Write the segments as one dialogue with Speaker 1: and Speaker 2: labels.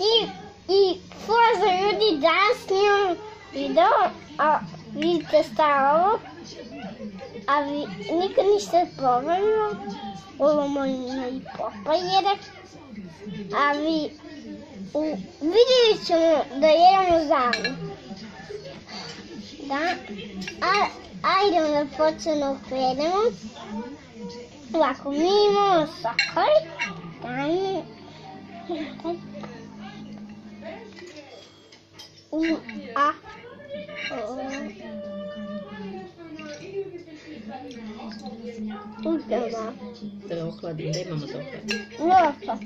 Speaker 1: I, i za ljudi danas snimam video, a vidite staro, a vi nikad niste probali ovo moj i popa jede, a vi u vidjeli ćemo da jedemo zajedno. Da, a, ajde da počnemo jedemo. Ovako, mi imamo sokoj, daj U, a, o, tu ćemo.
Speaker 2: Da ohladim, da imamo da ohladim.
Speaker 1: Lijepo.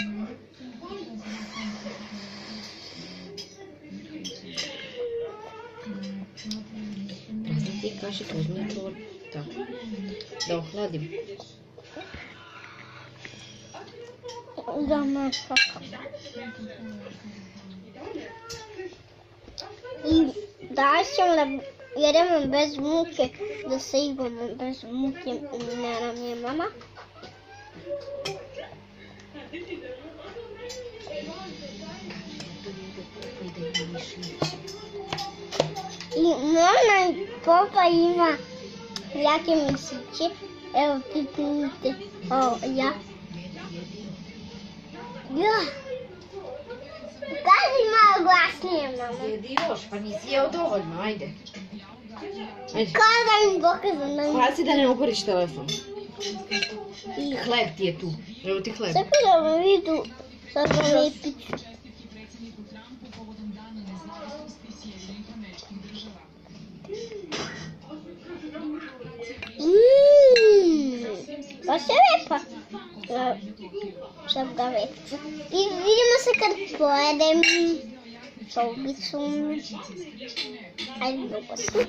Speaker 2: Razli ti kaši to uzmi čuvar. Tako. Da ohladim.
Speaker 1: Da me sokoj. Da jedemo bez muke, da se igramo bez muke, ne nam je mama. I mama i papa ima jake mišiće. Evo pipnite. O, ja. Ja.
Speaker 2: Jedi još, pa nisi jeo dovoljno, ajde. Ajde.
Speaker 1: Kada mi pokazam da.
Speaker 2: Pazi da ne uporiš telefon. Hleb ti je tu. Evo ti hleb.
Speaker 1: Tako da vam vidu vam lepit. Mmm, baš je lepa. Ja, Šapgavetica. I vidimo se kad pojedem šoubicu. Ajde, dugo sam.